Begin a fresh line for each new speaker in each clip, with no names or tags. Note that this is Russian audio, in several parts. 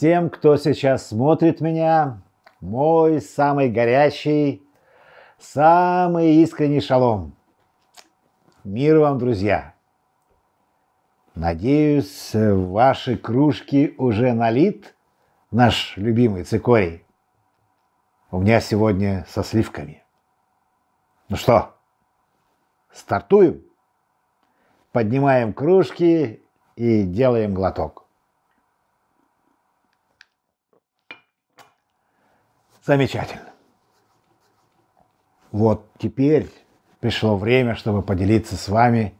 Всем, кто сейчас смотрит меня, мой самый горячий, самый искренний шалом. Мир вам, друзья! Надеюсь, в ваши кружки уже налит наш любимый цикорий. У меня сегодня со сливками. Ну что, стартуем? Поднимаем кружки и делаем глоток. Замечательно. Вот теперь пришло время, чтобы поделиться с вами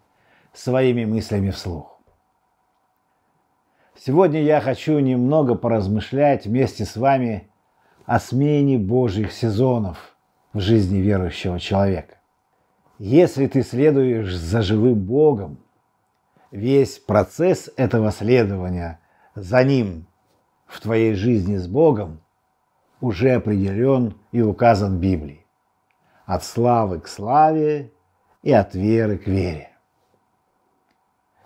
своими мыслями вслух. Сегодня я хочу немного поразмышлять вместе с вами о смене Божьих сезонов в жизни верующего человека. Если ты следуешь за живым Богом, весь процесс этого следования за Ним в твоей жизни с Богом уже определен и указан в Библии. От славы к славе и от веры к вере.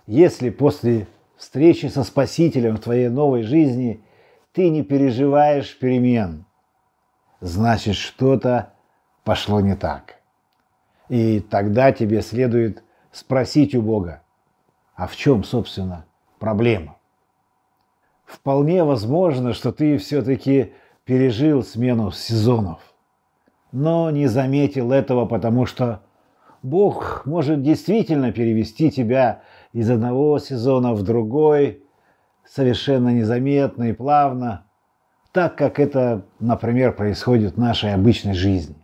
Если после встречи со Спасителем в твоей новой жизни ты не переживаешь перемен, значит что-то пошло не так. И тогда тебе следует спросить у Бога, а в чем, собственно, проблема? Вполне возможно, что ты все-таки пережил смену сезонов, но не заметил этого, потому что Бог может действительно перевести тебя из одного сезона в другой, совершенно незаметно и плавно, так как это, например, происходит в нашей обычной жизни.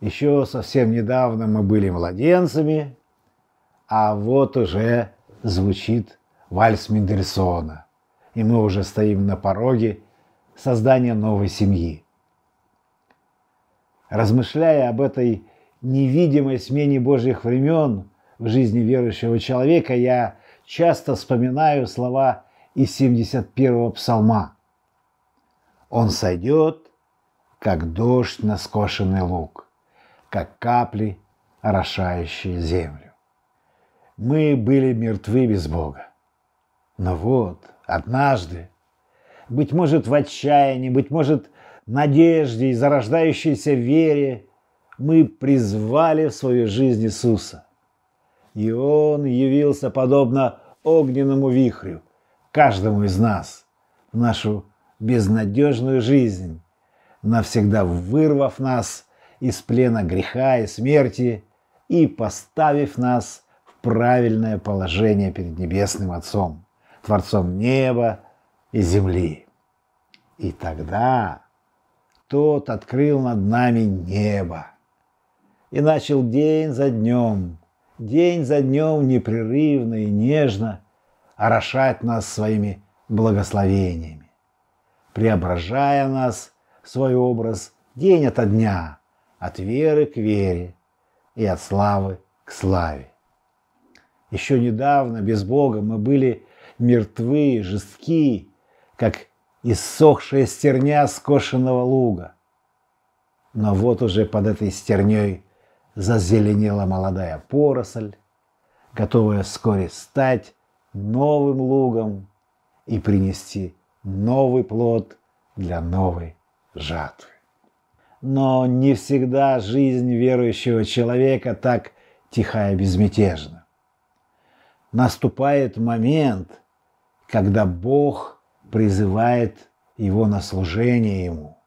Еще совсем недавно мы были младенцами, а вот уже звучит вальс Мендельсона, и мы уже стоим на пороге создания новой семьи. Размышляя об этой невидимой смене Божьих времен, в жизни верующего человека, я часто вспоминаю слова из 71-го псалма. «Он сойдет, как дождь на скошенный луг, как капли, орошающие землю». Мы были мертвы без Бога. Но вот, однажды, быть может, в отчаянии, быть может, надежде и зарождающейся вере, мы призвали в свою жизнь Иисуса. И он явился подобно огненному вихрю каждому из нас в нашу безнадежную жизнь, навсегда вырвав нас из плена греха и смерти и поставив нас в правильное положение перед Небесным Отцом, Творцом неба и земли. И тогда тот открыл над нами небо и начал день за днем день за днем непрерывно и нежно орошать нас своими благословениями, преображая нас в свой образ день ото дня, от веры к вере и от славы к славе. Еще недавно без Бога мы были мертвы, жестки, как иссохшая стерня скошенного луга. Но вот уже под этой стерней зазеленела молодая поросль, готовая вскоре стать новым лугом и принести новый плод для новой жатвы. Но не всегда жизнь верующего человека так тиха и безмятежна. Наступает момент, когда Бог призывает его на служение ему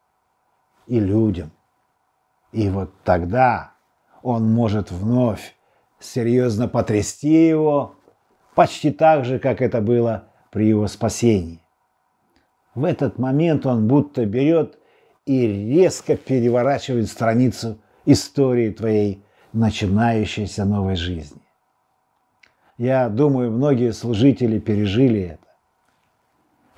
и людям. И вот тогда он может вновь серьезно потрясти его, почти так же, как это было при его спасении. В этот момент он будто берет и резко переворачивает страницу истории твоей начинающейся новой жизни. Я думаю, многие служители пережили это.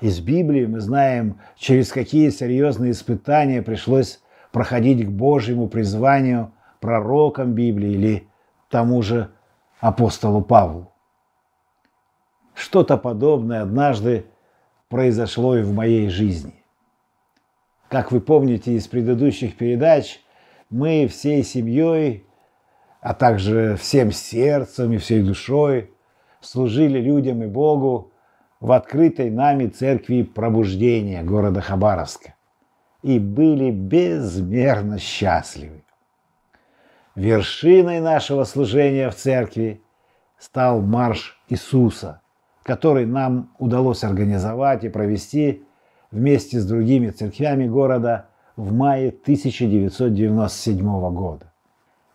Из Библии мы знаем, через какие серьезные испытания пришлось проходить к Божьему призванию – пророкам Библии или тому же апостолу Павлу. Что-то подобное однажды произошло и в моей жизни. Как вы помните из предыдущих передач, мы всей семьей, а также всем сердцем и всей душой служили людям и Богу в открытой нами церкви пробуждения города Хабаровска и были безмерно счастливы. Вершиной нашего служения в церкви стал марш Иисуса, который нам удалось организовать и провести вместе с другими церквями города в мае 1997 года.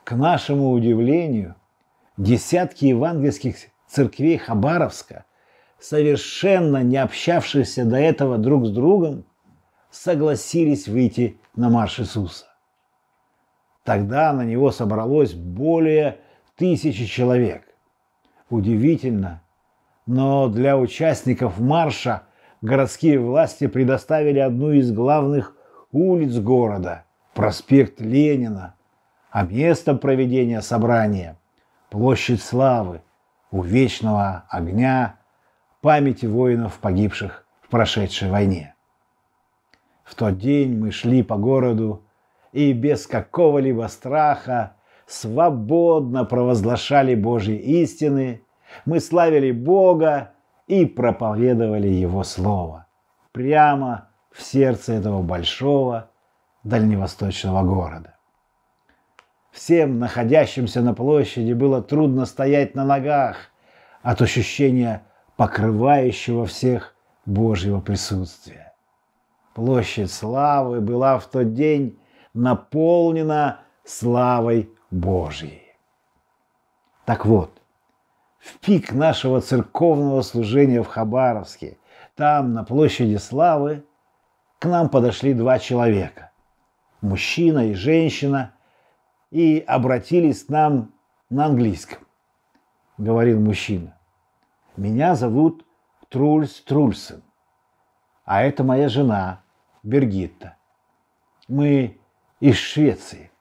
К нашему удивлению, десятки евангельских церквей Хабаровска, совершенно не общавшиеся до этого друг с другом, согласились выйти на марш Иисуса. Тогда на него собралось более тысячи человек. Удивительно, но для участников марша городские власти предоставили одну из главных улиц города – проспект Ленина, а местом проведения собрания – площадь Славы, у вечного огня памяти воинов, погибших в прошедшей войне. В тот день мы шли по городу и без какого-либо страха свободно провозглашали Божьи истины, мы славили Бога и проповедовали Его Слово прямо в сердце этого большого дальневосточного города. Всем находящимся на площади было трудно стоять на ногах от ощущения покрывающего всех Божьего присутствия. Площадь славы была в тот день наполнена славой Божьей. Так вот, в пик нашего церковного служения в Хабаровске, там, на площади славы, к нам подошли два человека, мужчина и женщина, и обратились к нам на английском. Говорил мужчина. Меня зовут Трульс Трульсен, а это моя жена Бергитта. Мы из Швеции.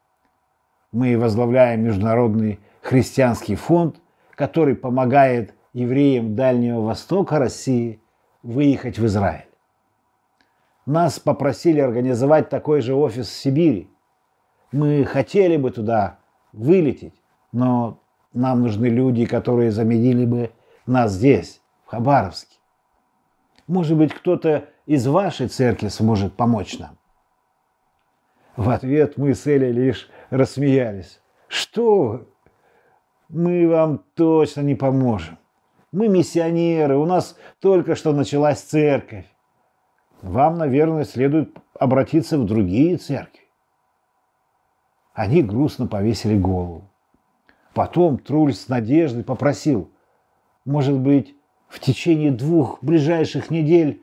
Мы возглавляем Международный христианский фонд, который помогает евреям Дальнего Востока России выехать в Израиль. Нас попросили организовать такой же офис в Сибири. Мы хотели бы туда вылететь, но нам нужны люди, которые заменили бы нас здесь, в Хабаровске. Может быть, кто-то из вашей церкви сможет помочь нам. В ответ мы с Элей лишь рассмеялись. Что Мы вам точно не поможем. Мы миссионеры, у нас только что началась церковь. Вам, наверное, следует обратиться в другие церкви. Они грустно повесили голову. Потом Труль с надеждой попросил, может быть, в течение двух ближайших недель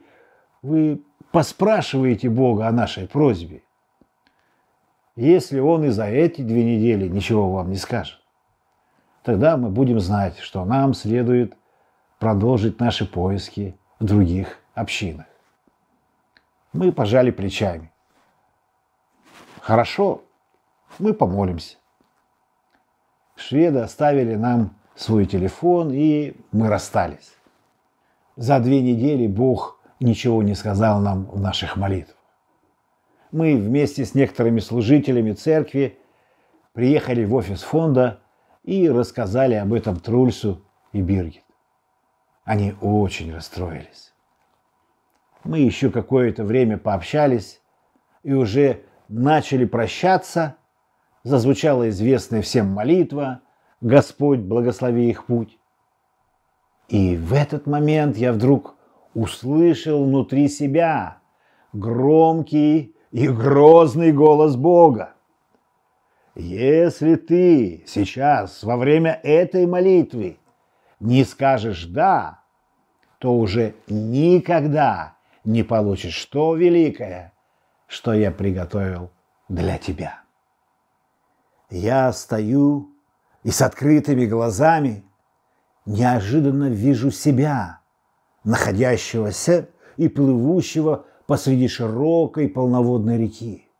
вы поспрашиваете Бога о нашей просьбе если он и за эти две недели ничего вам не скажет. Тогда мы будем знать, что нам следует продолжить наши поиски в других общинах. Мы пожали плечами. Хорошо, мы помолимся. Шведы оставили нам свой телефон, и мы расстались. За две недели Бог ничего не сказал нам в наших молитвах мы вместе с некоторыми служителями церкви приехали в офис фонда и рассказали об этом Трульсу и Биргит. Они очень расстроились. Мы еще какое-то время пообщались и уже начали прощаться. Зазвучала известная всем молитва «Господь, благослови их путь». И в этот момент я вдруг услышал внутри себя громкий и грозный голос Бога. Если ты сейчас во время этой молитвы не скажешь «да», то уже никогда не получишь то великое, что я приготовил для тебя. Я стою и с открытыми глазами неожиданно вижу себя, находящегося и плывущего посреди широкой полноводной реки.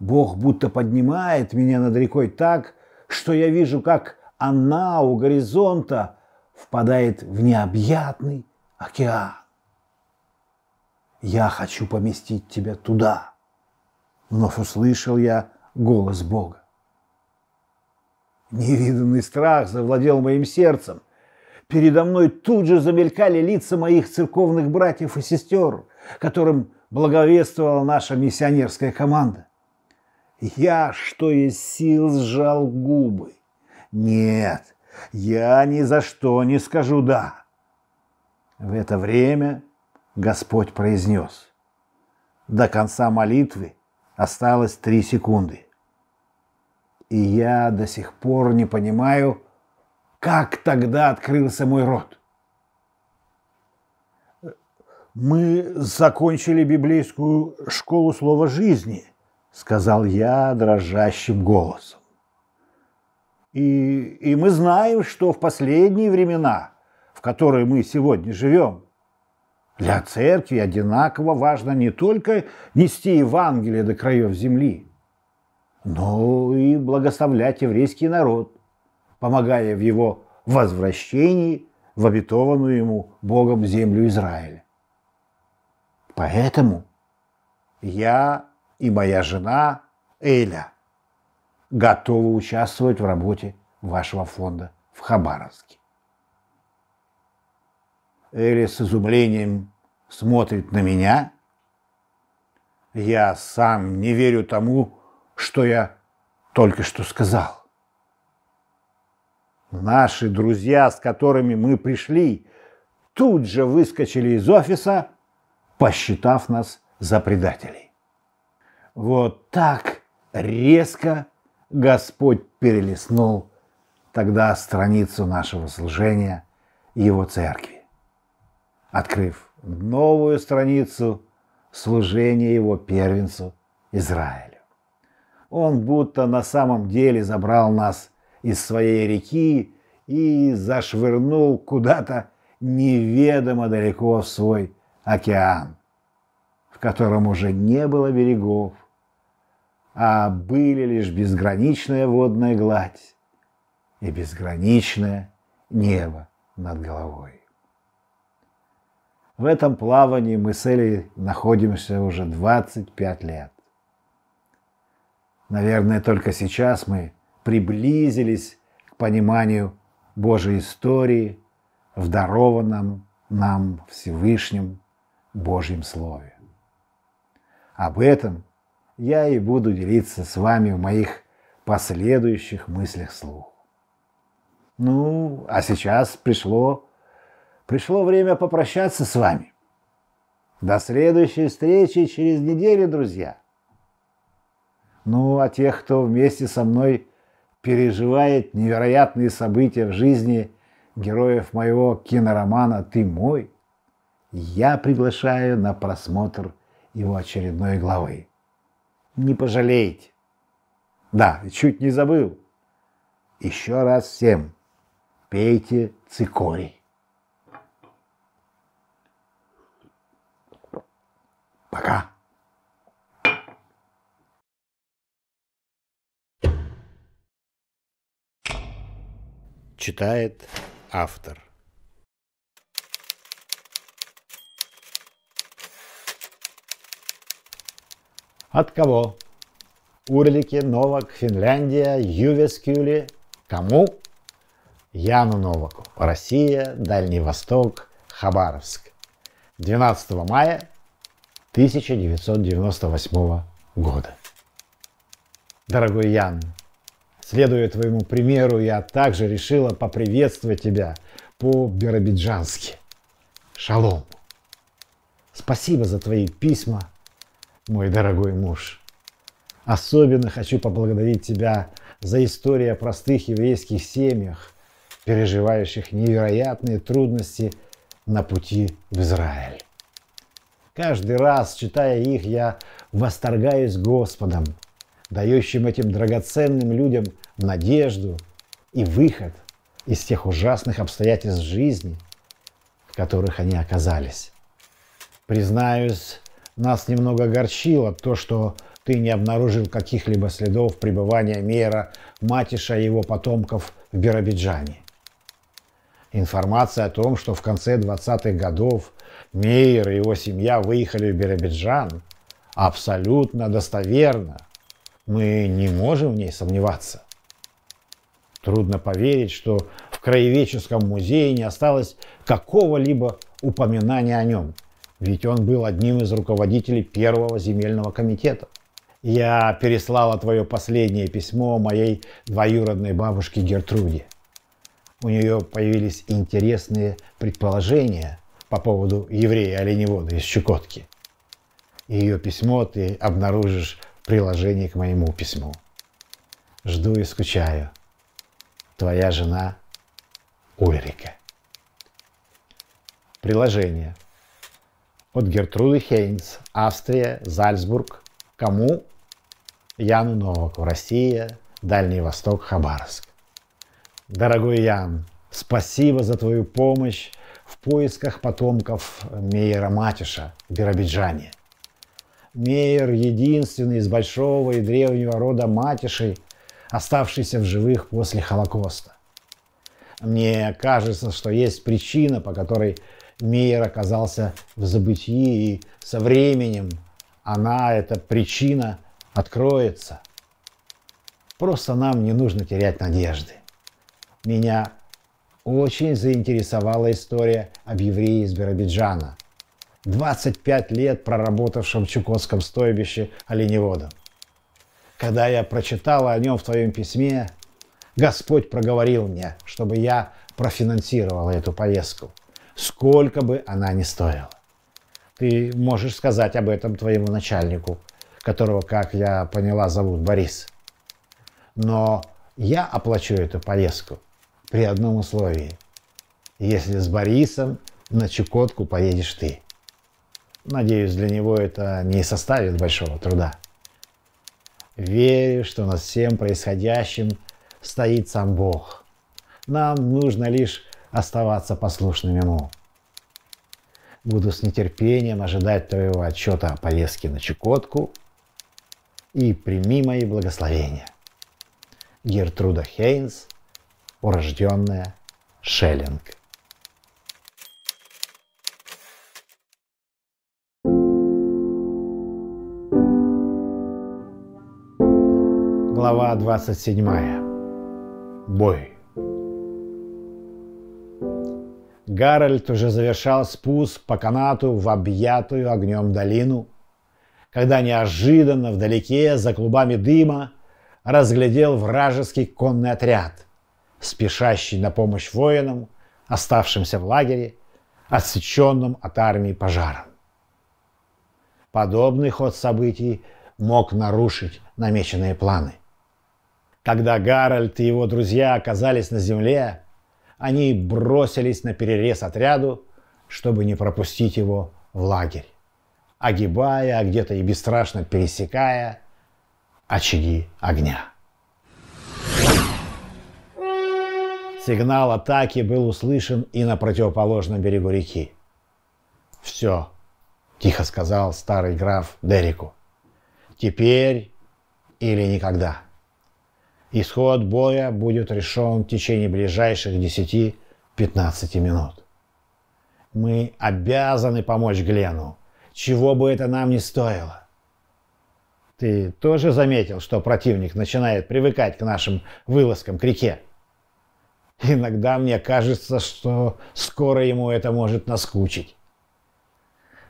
Бог будто поднимает меня над рекой так, что я вижу, как она у горизонта впадает в необъятный океан. Я хочу поместить тебя туда. Вновь услышал я голос Бога. Невиданный страх завладел моим сердцем. Передо мной тут же замелькали лица моих церковных братьев и сестер, которым благовествовала наша миссионерская команда. Я, что из сил, сжал губы. Нет, я ни за что не скажу «да». В это время Господь произнес. До конца молитвы осталось три секунды. И я до сих пор не понимаю, как тогда открылся мой рот. Мы закончили библейскую школу слова жизни, сказал я дрожащим голосом. И, и мы знаем, что в последние времена, в которые мы сегодня живем, для церкви одинаково важно не только нести Евангелие до краев земли, но и благословлять еврейский народ, помогая в его возвращении в обетованную ему Богом землю Израиля. Поэтому я и моя жена Эля готовы участвовать в работе вашего фонда в Хабаровске. Эля с изумлением смотрит на меня. Я сам не верю тому, что я только что сказал. Наши друзья, с которыми мы пришли, тут же выскочили из офиса, посчитав нас за предателей. Вот так резко Господь перелистнул тогда страницу нашего служения Его церкви, открыв новую страницу служения Его первенцу Израилю. Он будто на самом деле забрал нас из своей реки и зашвырнул куда-то неведомо далеко в свой океан, в котором уже не было берегов, а были лишь безграничная водная гладь и безграничное небо над головой. В этом плавании мы с Элей находимся уже 25 лет. Наверное, только сейчас мы приблизились к пониманию Божьей истории в дарованном нам Всевышнем Божьем Слове. Об этом я и буду делиться с вами в моих последующих мыслях слух. Ну, а сейчас пришло, пришло время попрощаться с вами. До следующей встречи через неделю, друзья. Ну, а тех, кто вместе со мной переживает невероятные события в жизни героев моего киноромана «Ты мой», я приглашаю на просмотр его очередной главы. Не пожалеете. Да, чуть не забыл. Еще раз всем пейте цикорий. Пока.
Читает автор.
От кого? Урлики, Новак, Финляндия, Ювескюли. Кому? Яну Новаку. Россия, Дальний Восток, Хабаровск. 12 мая 1998 года. Дорогой Ян, Следуя твоему примеру, я также решила поприветствовать тебя по-биробиджански. Шалом. Спасибо за твои письма, мой дорогой муж. Особенно хочу поблагодарить тебя за историю о простых еврейских семьях, переживающих невероятные трудности на пути в Израиль. Каждый раз, читая их, я восторгаюсь Господом – дающим этим драгоценным людям надежду и выход из тех ужасных обстоятельств жизни, в которых они оказались. Признаюсь, нас немного огорчило то, что ты не обнаружил каких-либо следов пребывания Мера, Матиша и его потомков в Биробиджане. Информация о том, что в конце 20-х годов Мейер и его семья выехали в Биробиджан, абсолютно достоверна мы не можем в ней сомневаться. Трудно поверить, что в краеведческом музее не осталось какого-либо упоминания о нем, ведь он был одним из руководителей первого земельного комитета. Я переслала твое последнее письмо моей двоюродной бабушке Гертруде. У нее появились интересные предположения по поводу еврея-оленевода из Чукотки. Ее письмо ты обнаружишь приложении к моему письму. Жду и скучаю. Твоя жена Ульрика. Приложение. От Гертруды Хейнс, Австрия, Зальцбург. Кому? Яну Новаку, Россия, Дальний Восток, Хабаровск. Дорогой Ян, спасибо за твою помощь в поисках потомков Мейера Матиша в Биробиджане. Мейер – единственный из большого и древнего рода Матишей, оставшийся в живых после Холокоста. Мне кажется, что есть причина, по которой Мейер оказался в забытии, и со временем она, эта причина, откроется. Просто нам не нужно терять надежды. Меня очень заинтересовала история об еврее из Биробиджана, 25 лет проработавшем в Чукотском стойбище оленеводом. Когда я прочитала о нем в твоем письме, Господь проговорил мне, чтобы я профинансировала эту поездку, сколько бы она ни стоила. Ты можешь сказать об этом твоему начальнику, которого, как я поняла, зовут Борис. Но я оплачу эту поездку при одном условии. Если с Борисом на Чукотку поедешь ты. Надеюсь, для него это не составит большого труда. Верю, что над всем происходящим стоит сам Бог. Нам нужно лишь оставаться послушным Ему. Буду с нетерпением ожидать твоего отчета о поездке на Чукотку и прими мои благословения. Гертруда Хейнс – урожденная Шеллинг. Глава 27. Бой. Гарольд уже завершал спуск по канату в объятую огнем долину, когда неожиданно вдалеке, за клубами дыма, разглядел вражеский конный отряд, спешащий на помощь воинам, оставшимся в лагере, отсеченным от армии пожаром. Подобный ход событий мог нарушить намеченные планы. Когда Гарольд и его друзья оказались на земле, они бросились на перерез отряду, чтобы не пропустить его в лагерь, огибая, а где-то и бесстрашно пересекая очаги огня. Сигнал атаки был услышан и на противоположном берегу реки. «Все», — тихо сказал старый граф Дереку. «Теперь или никогда. Исход боя будет решен в течение ближайших 10-15 минут. Мы обязаны помочь Глену, чего бы это нам ни стоило. Ты тоже заметил, что противник начинает привыкать к нашим вылазкам к реке? Иногда мне кажется, что скоро ему это может наскучить.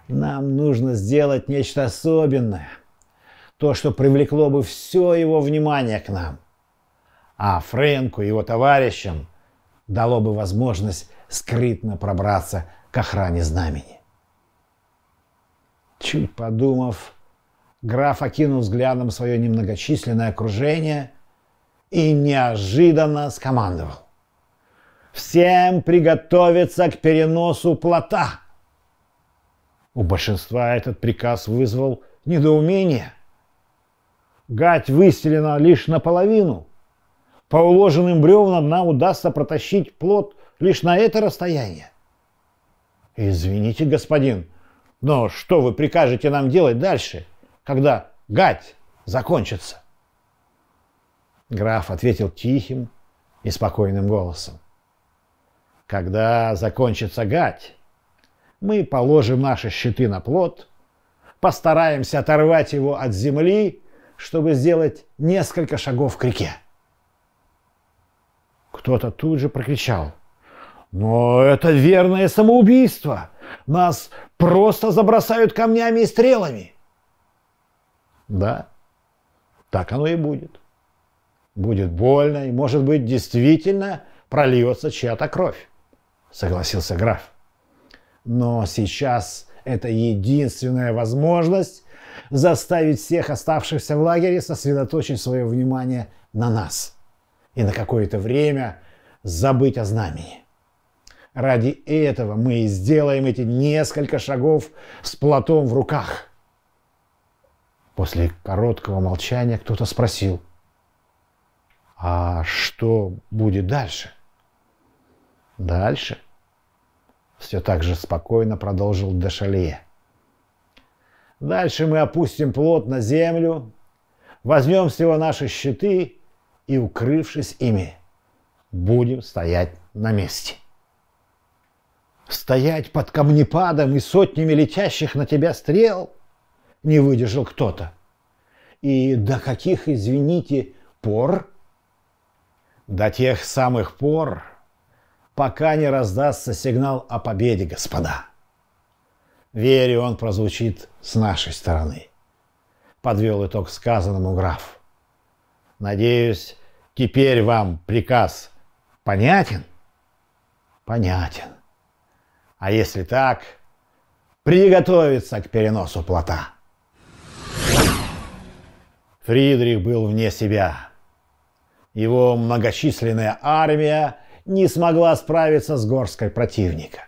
Нам нужно сделать нечто особенное. То, что привлекло бы все его внимание к нам. А Фрэнку и его товарищам дало бы возможность скрытно пробраться к охране знамени. Чуть подумав, граф окинул взглядом свое немногочисленное окружение и неожиданно скомандовал. Всем приготовиться к переносу плота. У большинства этот приказ вызвал недоумение. Гать выстелена лишь наполовину. По уложенным бревнам нам удастся протащить плот лишь на это расстояние. Извините, господин, но что вы прикажете нам делать дальше, когда гать закончится? Граф ответил тихим и спокойным голосом. Когда закончится гать, мы положим наши щиты на плот, постараемся оторвать его от земли, чтобы сделать несколько шагов к реке. Кто-то тут же прокричал. Но это верное самоубийство. Нас просто забросают камнями и стрелами. Да, так оно и будет. Будет больно, и, может быть, действительно прольется чья-то кровь, согласился граф. Но сейчас это единственная возможность заставить всех оставшихся в лагере сосредоточить свое внимание на нас и на какое-то время забыть о знамени. Ради этого мы и сделаем эти несколько шагов с платом в руках. После короткого молчания кто-то спросил, а что будет дальше? Дальше? Все так же спокойно продолжил Дешалье. Дальше мы опустим плот на землю, возьмем всего наши щиты и, укрывшись ими, будем стоять на месте. Стоять под камнепадом и сотнями летящих на тебя стрел не выдержал кто-то. И до каких, извините, пор? До тех самых пор, пока не раздастся сигнал о победе, господа. Верю, он прозвучит с нашей стороны. Подвел итог сказанному граф. Надеюсь, теперь вам приказ понятен? Понятен. А если так, приготовиться к переносу плота. Фридрих был вне себя. Его многочисленная армия не смогла справиться с горской противника.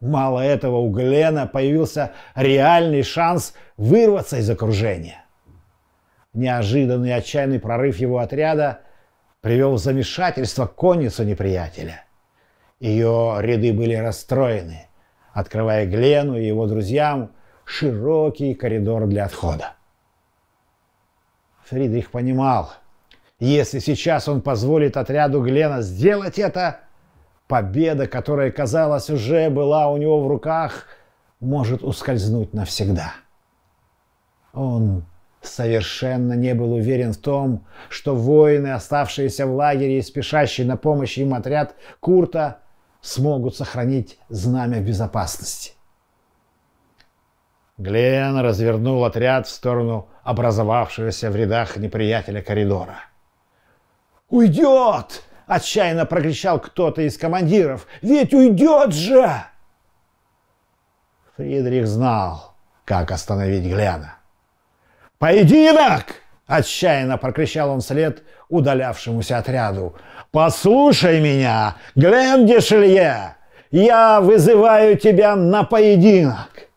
Мало этого, у Глена появился реальный шанс вырваться из окружения. Неожиданный отчаянный прорыв его отряда привел в замешательство конницу неприятеля – ее ряды были расстроены, открывая Глену и его друзьям широкий коридор для отхода. Фридрих понимал, если сейчас он позволит отряду Глена сделать это, победа, которая, казалось, уже была у него в руках, может ускользнуть навсегда. Он совершенно не был уверен в том, что воины, оставшиеся в лагере и спешащий на помощь им отряд Курта, смогут сохранить знамя безопасности. Глен развернул отряд в сторону образовавшегося в рядах неприятеля коридора. «Уйдет!» – отчаянно прокричал кто-то из командиров. «Ведь уйдет же!» Фридрих знал, как остановить Глена. «Поединок!» – отчаянно прокричал он вслед удалявшемуся отряду. «Послушай меня, Глен Дешелье! Я вызываю тебя на поединок!»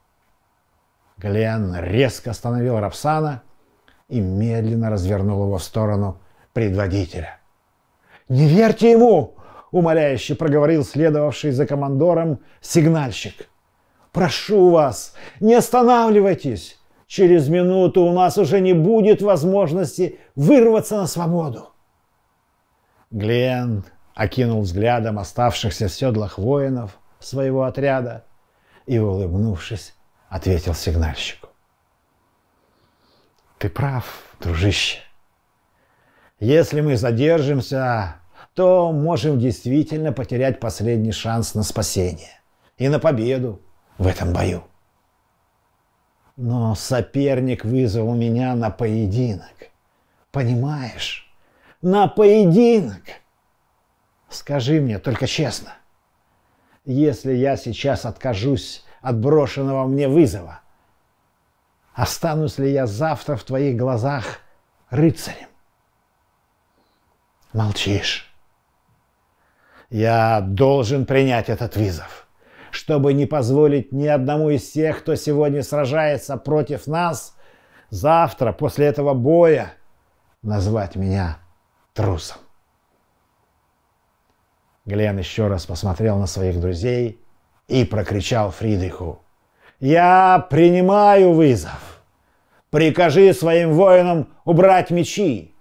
Глен резко остановил Рапсана и медленно развернул его в сторону предводителя. «Не верьте ему!» — умоляюще проговорил следовавший за командором сигнальщик. «Прошу вас, не останавливайтесь! Через минуту у нас уже не будет возможности вырваться на свободу!» Глен окинул взглядом оставшихся в седлах воинов своего отряда и, улыбнувшись, ответил сигнальщику. «Ты прав, дружище. Если мы задержимся, то можем действительно потерять последний шанс на спасение и на победу в этом бою. Но соперник вызвал меня на поединок. Понимаешь? на поединок. Скажи мне только честно, если я сейчас откажусь от брошенного мне вызова, останусь ли я завтра в твоих глазах рыцарем? Молчишь. Я должен принять этот вызов, чтобы не позволить ни одному из тех, кто сегодня сражается против нас, завтра, после этого боя, назвать меня трусом. Глен еще раз посмотрел на своих друзей и прокричал Фридриху. «Я принимаю вызов. Прикажи своим воинам убрать мечи.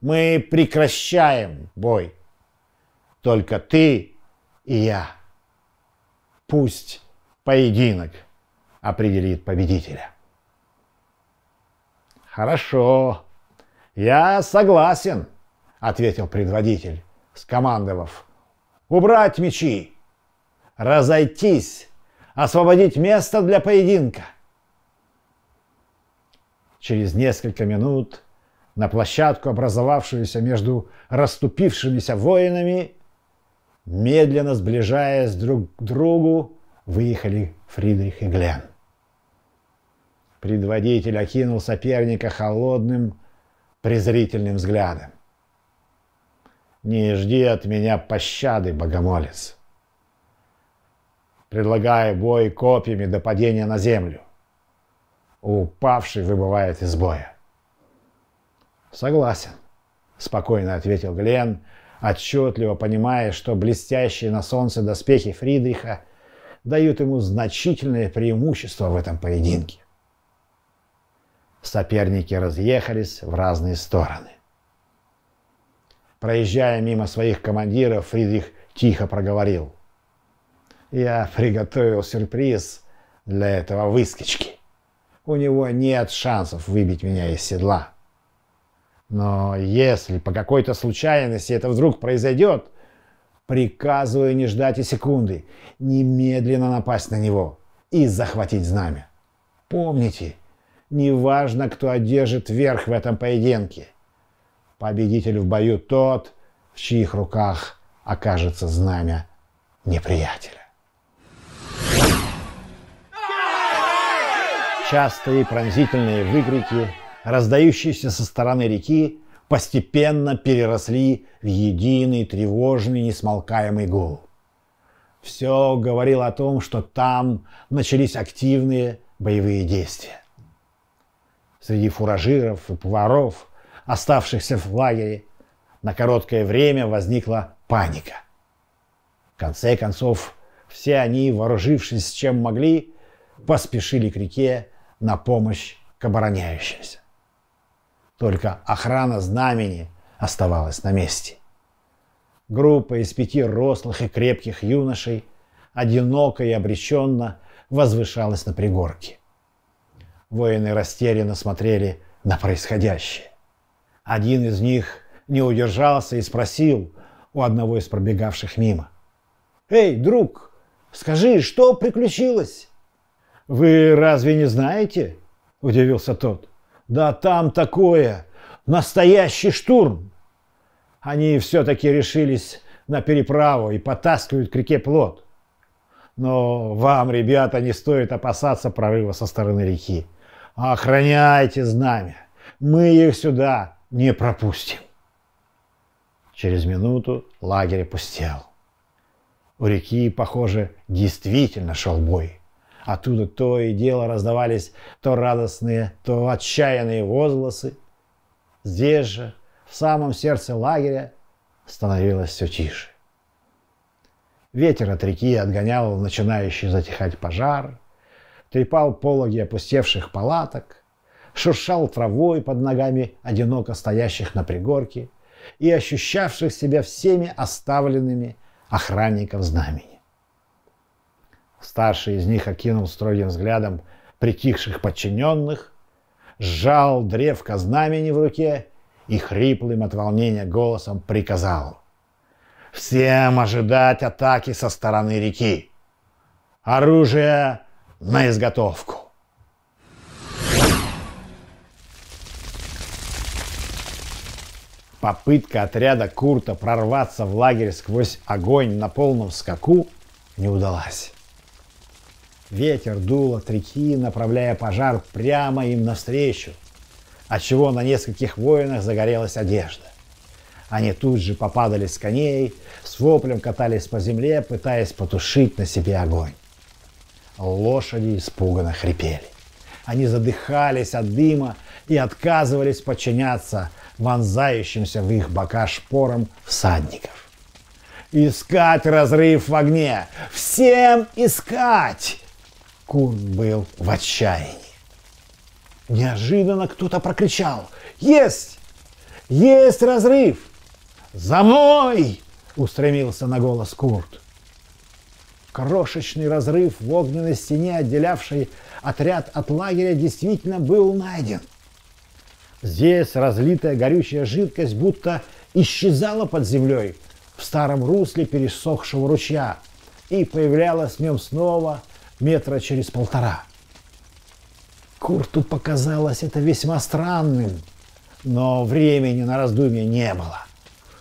Мы прекращаем бой. Только ты и я. Пусть поединок определит победителя». «Хорошо, я согласен», — ответил предводитель, скомандовав «Убрать мечи! Разойтись! Освободить место для поединка!» Через несколько минут на площадку, образовавшуюся между расступившимися воинами, медленно сближаясь друг к другу, выехали Фридрих и Глен. Предводитель окинул соперника холодным, презрительным взглядом. «Не жди от меня пощады, богомолец!» Предлагаю бой копьями до падения на землю. Упавший выбывает из боя. «Согласен», — спокойно ответил Глен, отчетливо понимая, что блестящие на солнце доспехи Фридриха дают ему значительное преимущество в этом поединке. Соперники разъехались в разные стороны. Проезжая мимо своих командиров, Фридрих тихо проговорил. «Я приготовил сюрприз для этого выскочки. У него нет шансов выбить меня из седла. Но если по какой-то случайности это вдруг произойдет, приказываю не ждать и секунды, немедленно напасть на него и захватить знамя. Помните, неважно, кто одержит верх в этом поединке. Победитель в бою тот, в чьих руках окажется знамя неприятеля. Частые пронзительные выкрики раздающиеся со стороны реки, постепенно переросли в единый тревожный несмолкаемый гул. Все говорило о том, что там начались активные боевые действия. Среди фуражиров и поваров, оставшихся в лагере, на короткое время возникла паника. В конце концов, все они, вооружившись чем могли, поспешили к реке на помощь к обороняющимся. Только охрана знамени оставалась на месте. Группа из пяти рослых и крепких юношей одиноко и обреченно возвышалась на пригорке. Воины растерянно смотрели на происходящее. Один из них не удержался и спросил у одного из пробегавших мимо. «Эй, друг, скажи, что приключилось?» «Вы разве не знаете?» – удивился тот. Да там такое! Настоящий штурм! Они все-таки решились на переправу и потаскивают к реке плод. Но вам, ребята, не стоит опасаться прорыва со стороны реки. Охраняйте знамя. Мы их сюда не пропустим. Через минуту лагерь опустел. У реки, похоже, действительно шел бой. Оттуда то и дело раздавались то радостные, то отчаянные возгласы. Здесь же, в самом сердце лагеря, становилось все тише. Ветер от реки отгонял начинающий затихать пожар, трепал пологи опустевших палаток, шуршал травой под ногами одиноко стоящих на пригорке и ощущавших себя всеми оставленными охранников знамени. Старший из них окинул строгим взглядом притихших подчиненных, сжал древко знамени в руке и хриплым от волнения голосом приказал. «Всем ожидать атаки со стороны реки! Оружие на изготовку!» Попытка отряда Курта прорваться в лагерь сквозь огонь на полном скаку не удалась. Ветер дул от реки, направляя пожар прямо им навстречу, отчего на нескольких воинах загорелась одежда. Они тут же попадали с коней, с воплем катались по земле, пытаясь потушить на себе огонь. Лошади испуганно хрипели. Они задыхались от дыма и отказывались подчиняться вонзающимся в их бока шпорам всадников. «Искать разрыв в огне! Всем искать!» Курт был в отчаянии. Неожиданно кто-то прокричал «Есть! Есть разрыв! За мной!» устремился на голос Курт. Крошечный разрыв в огненной стене, отделявший отряд от лагеря, действительно был найден. Здесь разлитая горючая жидкость будто исчезала под землей, в старом русле пересохшего ручья и появлялась в нем снова метра через полтора. Курту показалось это весьма странным, но времени на раздумье не было.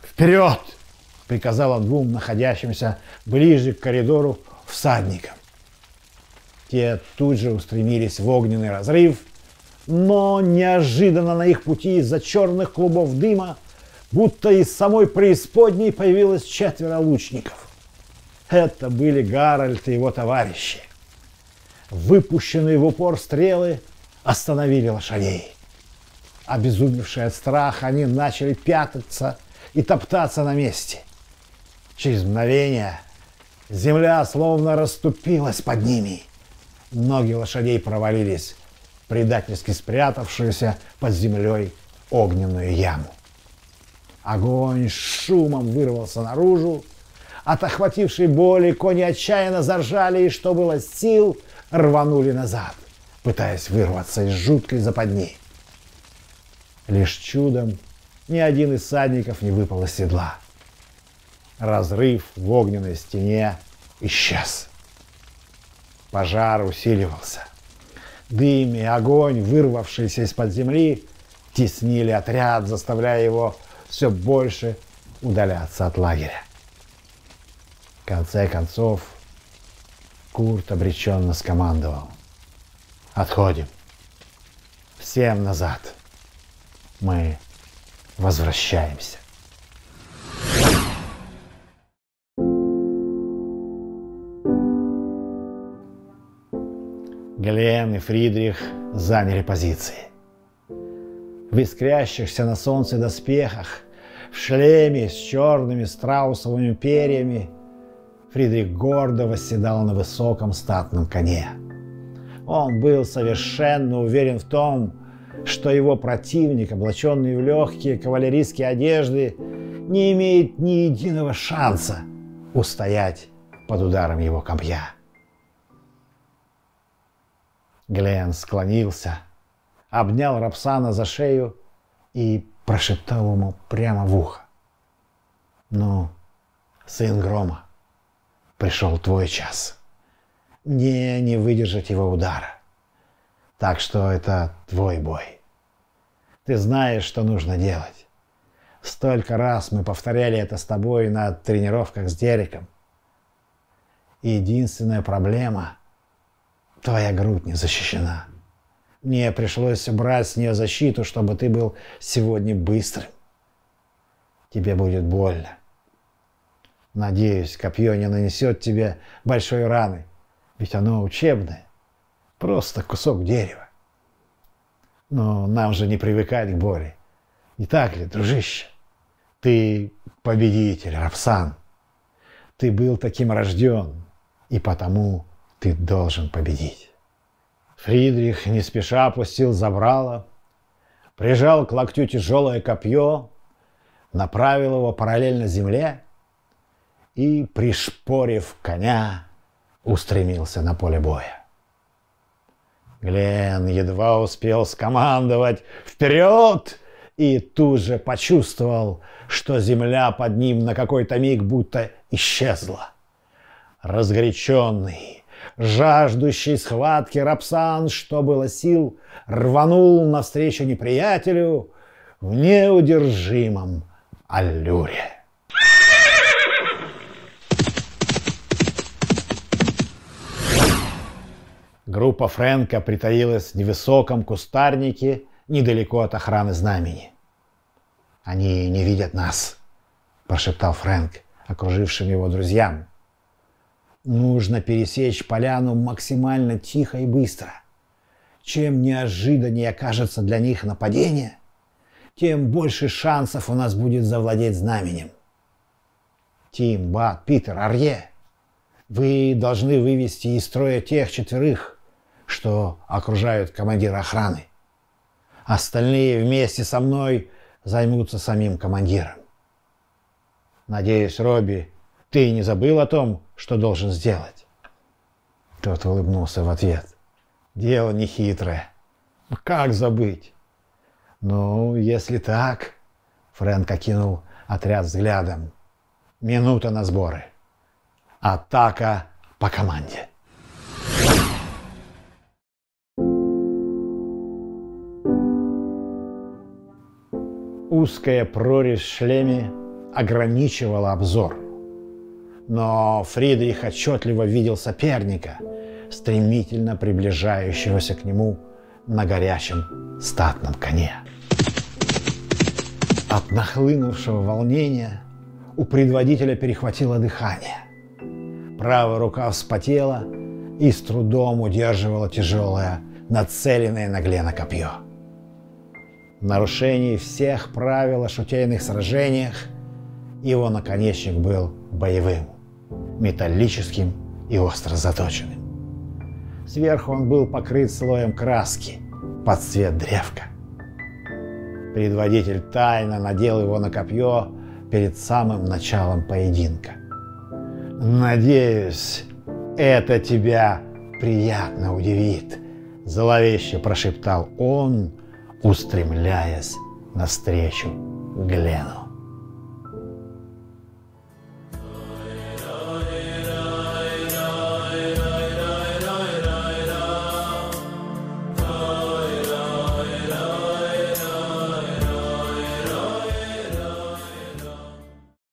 «Вперед!» — приказал он двум находящимся ближе к коридору всадникам. Те тут же устремились в огненный разрыв, но неожиданно на их пути из-за черных клубов дыма, будто из самой преисподней появилось четверо лучников. Это были Гарольд и его товарищи. Выпущенные в упор стрелы остановили лошадей. Обезумевшие от страха, они начали пятаться и топтаться на месте. Через мгновение земля словно расступилась под ними. Ноги лошадей провалились предательски спрятавшуюся под землей огненную яму. Огонь шумом вырвался наружу. От охватившей боли кони отчаянно заржали и, что было сил, рванули назад, пытаясь вырваться из жуткой западни. Лишь чудом ни один из садников не выпал из седла. Разрыв в огненной стене исчез. Пожар усиливался. Дым и огонь, вырвавшиеся из-под земли, теснили отряд, заставляя его все больше удаляться от лагеря. В конце концов, Курт обреченно скомандовал. Отходим. Всем назад. Мы возвращаемся. Глен и Фридрих заняли позиции. В искрящихся на солнце доспехах, в шлеме с черными страусовыми перьями, Фридрих гордо восседал на высоком статном коне. Он был совершенно уверен в том, что его противник, облаченный в легкие кавалерийские одежды, не имеет ни единого шанса устоять под ударом его копья. Глен склонился, обнял Рапсана за шею и прошептал ему прямо в ухо. «Ну, сын Грома, пришел твой час. Мне не выдержать его удара. Так что это твой бой. Ты знаешь, что нужно делать. Столько раз мы повторяли это с тобой на тренировках с Дереком. Единственная проблема Твоя грудь не защищена. Мне пришлось убрать с нее защиту, чтобы ты был сегодня быстрым. Тебе будет больно. Надеюсь, копье не нанесет тебе большой раны, ведь оно учебное. Просто кусок дерева. Но нам же не привыкать к боли. Не так ли, дружище? Ты победитель, Рапсан. Ты был таким рожден, и потому ты должен победить. Фридрих не спеша опустил забрало, прижал к локтю тяжелое копье, направил его параллельно земле и, пришпорив коня, устремился на поле боя. Глен едва успел скомандовать «Вперед!» и тут же почувствовал, что земля под ним на какой-то миг будто исчезла. Разгоряченный, жаждущий схватки Рапсан, что было сил, рванул навстречу неприятелю в неудержимом аллюре. Группа Фрэнка притаилась в невысоком кустарнике недалеко от охраны знамени. «Они не видят нас», – прошептал Фрэнк окружившим его друзьям. Нужно пересечь поляну максимально тихо и быстро. Чем неожиданнее окажется для них нападение, тем больше шансов у нас будет завладеть знаменем. Тим, Бат, Питер, Арье, вы должны вывести из строя тех четверых, что окружают командира охраны. Остальные вместе со мной займутся самим командиром. Надеюсь, Робби, ты не забыл о том, что должен сделать? Тот улыбнулся в ответ. Дело не хитрое. Как забыть? Ну, если так... Фрэнк окинул отряд взглядом. Минута на сборы. Атака по команде. Узкая прорезь в шлеме ограничивала обзор. Но Фридрих отчетливо видел соперника, стремительно приближающегося к нему на горячем статном коне. От нахлынувшего волнения у предводителя перехватило дыхание. Правая рука вспотела и с трудом удерживала тяжелое, нацеленное на Глена копье. Нарушении всех правил о шутейных сражениях его наконечник был боевым, металлическим и остро заточенным. Сверху он был покрыт слоем краски под цвет древка. Предводитель тайно надел его на копье перед самым началом поединка. «Надеюсь, это тебя приятно удивит», – зловеще прошептал он, устремляясь навстречу Глену.